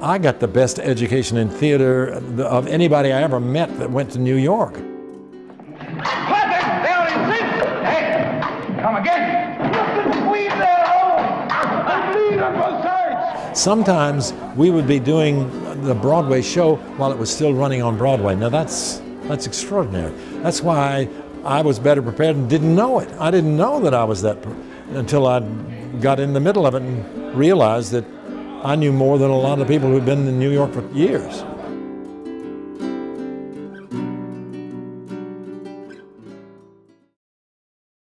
I got the best education in theater of anybody I ever met that went to New York. Sometimes we would be doing the Broadway show while it was still running on Broadway. Now that's that's extraordinary. That's why I was better prepared and didn't know it. I didn't know that I was that until I got in the middle of it and realized that I knew more than a lot of people who'd been in New York for years.